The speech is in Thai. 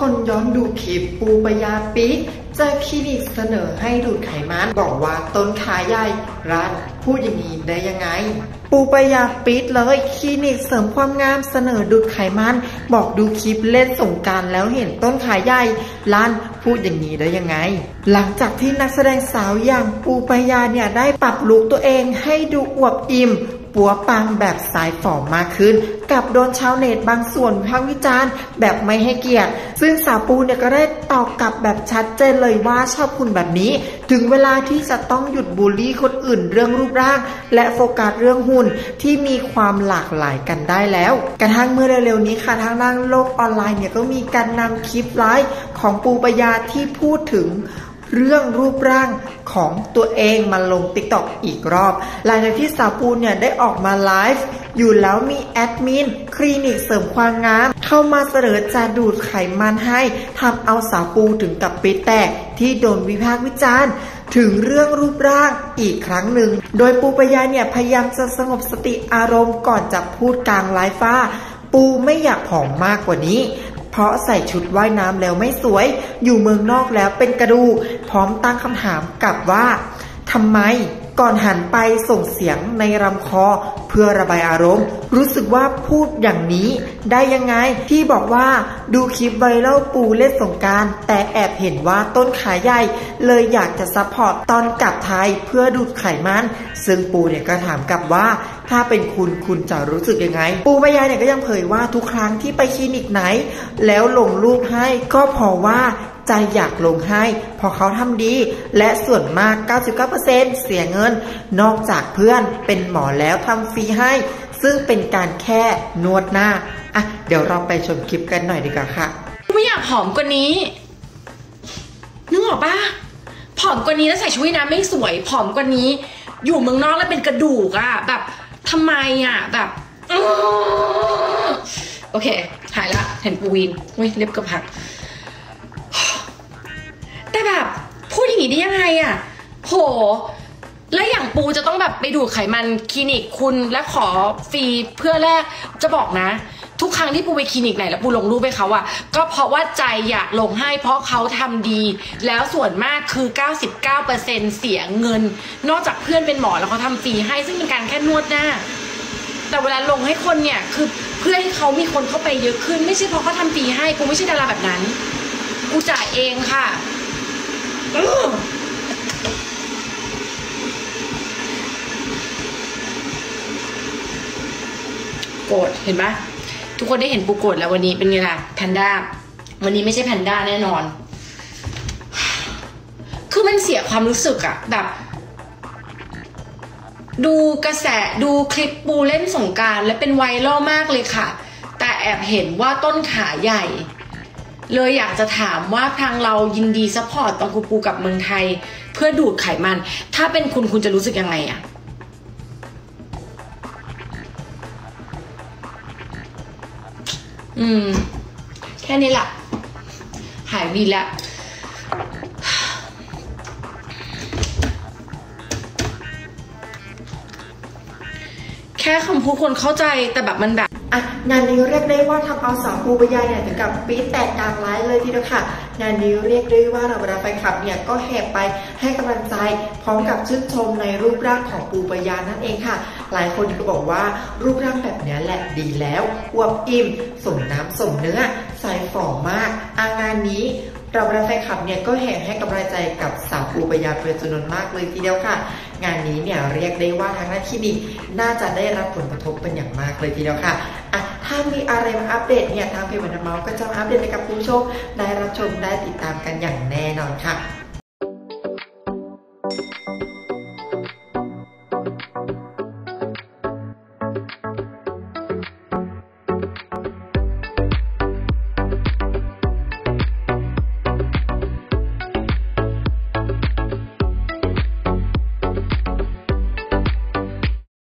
คนย้อนดูคลิปปูปยาปิกเจอคลินิกเสนอให้ดูดไขมันบอกว่าต้นขาใหญ่ร้านพูดอย่างนี้ได้ยังไง ปูปยาปิดเลยคลินิกเสริมความงามเสนอดูดไขมัน บอกดูคลิปเล่นสงการแล้วเห็นต้นขาใหญ่ร้านพูดอย่างนี้ได้ยังไง หลังจากที่นักแสดงสาวอย่างปูปยาเนี่ยได้ปรับลุคตัวเองให้ดูอวบอิ่ม ปัวปังแบบสายฝ่อมากขึ้น กับโดนชาวเน็ตบางส่วนพากันวิจารณ์แบบไม่ให้เกียรติ ซึ่งสาวปูเนี่ยก็ได้ตอบกลับแบบชัดเจนเลยว่าชอบคุณแบบนี้ ถึงเวลาที่จะต้องหยุดบูลลี่คนอื่นเรื่องรูปร่าง และโฟกัสเรื่องหุ่นที่มีความหลากหลายกันได้แล้ว กระทั่งเมื่อเร็วๆนี้ค่ะทางด้านโลกออนไลน์เนี่ยก็มีการนำคลิปไลฟ์ของปู ไปรยาที่พูดถึง เรื่องรูปร่างของตัวเองมาลง TikTok อีกรอบ หลังจากที่สาวปูเนี่ยได้ออกมาไลฟ์อยู่แล้วมีแอดมินคลินิกเสริมความงาม เข้ามาเสนอจะดูดไขมันให้ทำเอาสาวปูถึงกับปิดแตกที่โดนวิพากษ์วิจารณ์ถึงเรื่องรูปร่างอีกครั้งหนึ่ง โดยปูปยาเนี่ยพยายามจะสงบสติอารมณ์ก่อนจะพูดกลางไลฟ์ว่าปูไม่อยากผอมมากกว่านี้ เพราะใส่ชุดว่ายน้ำแล้วไม่สวย อยู่เมืองนอกแล้วเป็นกระดู พร้อมตั้งคำถามกลับว่า ทำไม ก่อนหันไปส่งเสียงในลำคอเพื่อระบายอารมณ์ รู้สึกว่าพูดอย่างนี้ ได้ยังไงที่บอกว่าดูคลิปไวรัลปูเล่นสงกรานต์ แต่แอบเห็นว่าต้นขาใหญ่ เลยอยากจะ support ตอนกลับไทยเพื่อดูดไขมัน ซึ่งปูเนี่ยก็ถามกลับว่า ถ้าเป็นคุณคุณจะรู้สึกยังไง ปู ไปรยาเนี่ยก็ยังเผยว่าทุกครั้งที่ไปคลินิกไหน แล้วลงรูปให้ก็เพราะว่า ใจอยากลงให้ พอเขาทำดี และส่วนมาก 99%เสียเงิน นอกจากเพื่อนเป็นหมอแล้วทำฟรีให้ ซึ่งเป็นการแค่นวดหน้า อะ เดี๋ยวเราไปชมคลิปกันหน่อยดีกว่าค่ะ ไม่อยากผอมกว่านี้นึกออกปะผอมกว่านี้แล้วใส่ชุดว่ายน้ำไม่สวย ผอมกว่านี้ อยู่เมืองนอกแล้วเป็นกระดูกอะแบบทำไมอะแบบโอเค หายละ เห็นปูวินอุ้ยเล็บกระพักีได้ยังไงอะโห แล้วอย่างปูจะต้องแบบไปดูดไขมันคลินิกคุณและขอฟรีเพื่อแลกจะบอกนะ ทุกครั้งที่ปูไปคลินิกไหนแล้วปูลงรูปไปเขาอะก็เพราะว่าใจอยากลงให้เพราะเขาทำดี แล้วส่วนมากคือ 99%เสียเงิน นอกจากเพื่อนเป็นหมอแล้วเขาทำฟรีให้ซึ่งเป็นการแค่นวดหน้า แต่เวลาลงให้คนเนี่ยคือเพื่อให้เขามีคนเข้าไปเยอะขึ้น ไม่ใช่เพราะเขาทำฟรีให้กูไม่ใช่ดาราแบบนั้น กูจ่ายเองค่ะ โกรธเห็นไหมทุกคนได้เห็นปูโกรธแล้ววันนี้เป็นไงล่ะแพนด้าวันนี้ไม่ใช่แพนด้าแน่นอน คือมันเสียความรู้สึกอะแบบ ดูกระแสดูคลิปปูเล่นสงกรานต์และเป็นไวรัลมากเลยค่ะ แต่แอบเห็นว่าต้นขาใหญ่ เลยอยากจะถามว่าทางเรายินดี support ตอนกูปูกลับเมืองไทย เพื่อดูดไขมัน ถ้าเป็นคุณคุณจะรู้สึกยังไงอะอืม แค่นี้แหละ หายวีแล้วแค่คำพูดคนเข้าใจแต่แบบมันแบบ อะงานนี้เรียกได้ว่าทำเอาสาวปูปยาเนี่ยถึงกับปี๊ดแตกกลางไลฟ์เลยทีเดียวค่ะ งานนี้เรียกได้ว่าเราบรรดาแฟนคลับเนี่ยก็แห่ไปให้กำลังใจ พร้อมกับชื่นชมในรูปร่างของปูปยานั่นเองค่ะ หลายคนก็บอกว่ารูปร่างแบบเนี้ยแหละดีแล้วอวบอิ่มสมน้ำสมเนื้อใส่ฝ่อมากอางานนี้ เราบรรดาแฟนคลับเนี่ยก็แห่ให้กำลังใจกับสาวปูปยาเป็นจำนวนมากเลยทีเดียวค่ะ งานนี้เนี่ยเรียกได้ว่าทางด้านคลินิกน่าจะได้รับผลกระทบเป็นอย่างมากเลยทีเดียวค่ะอะถ้ามีอะไรมาอัปเดตเนี่ยทางเพจวันเมาส์ก็จะอัปเดตให้กับผู้ชมได้รับชมได้ติดตามกันอย่างแน่นอนค่ะ